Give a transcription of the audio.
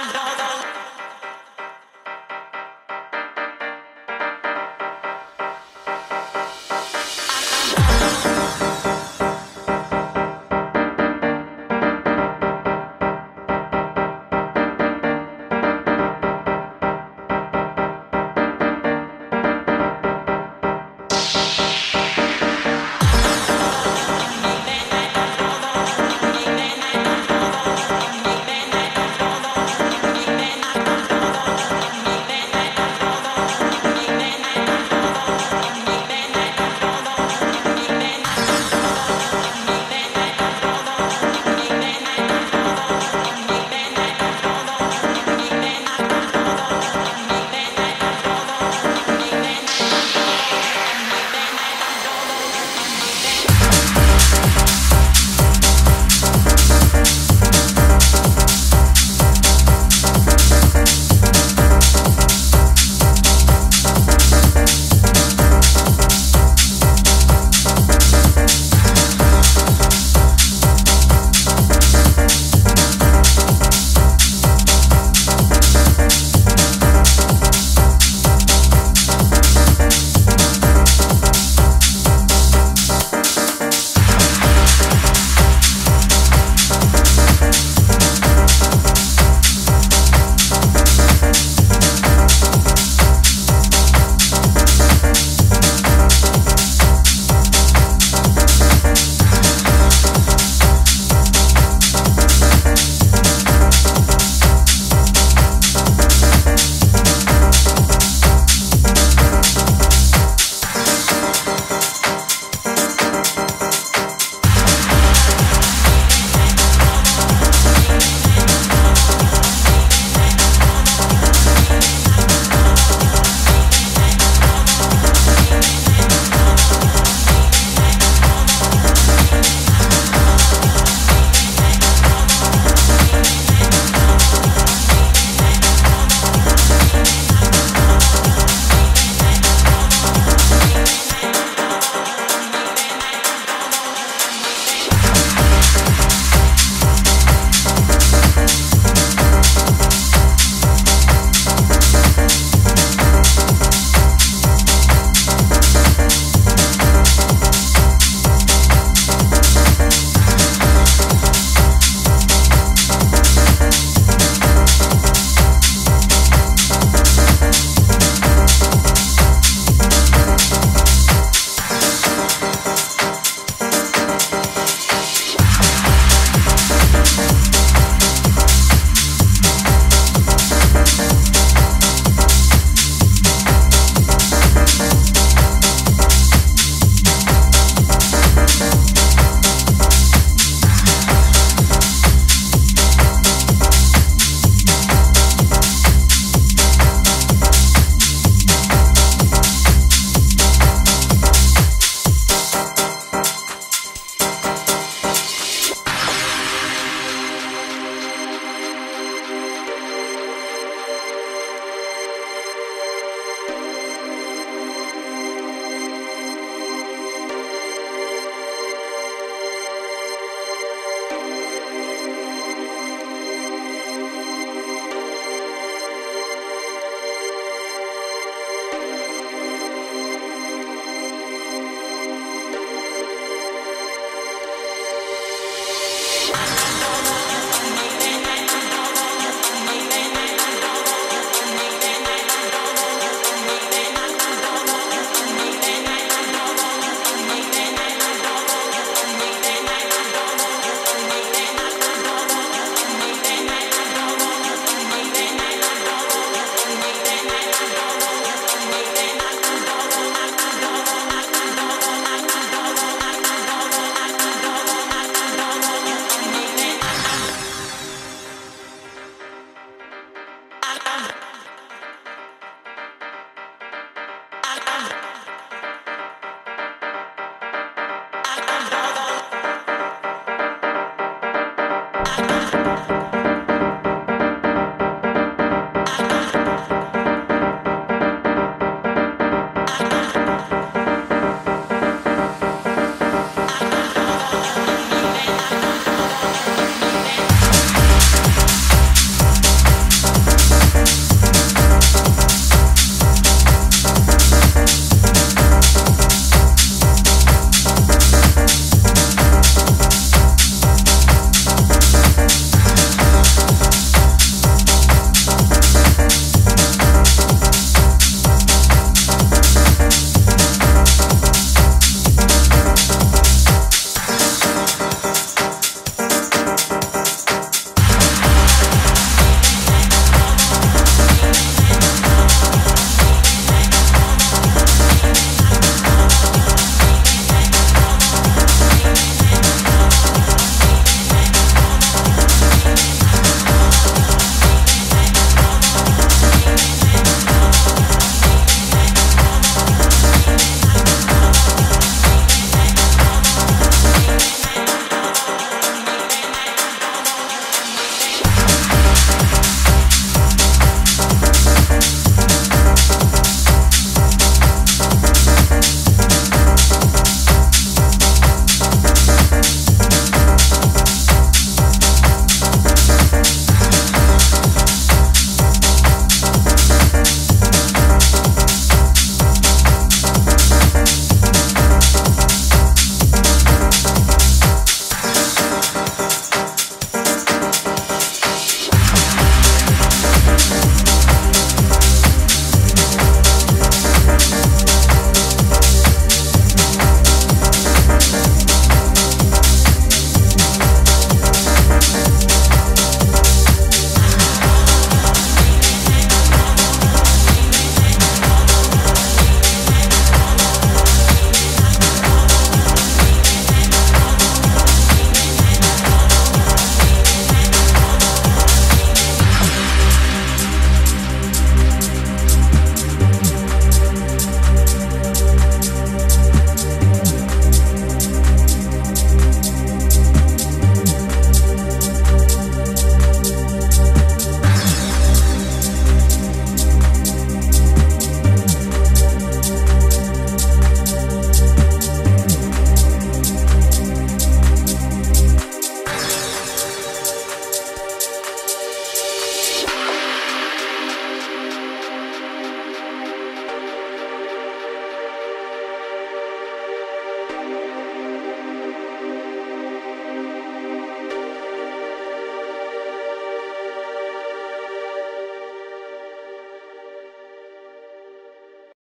no, no.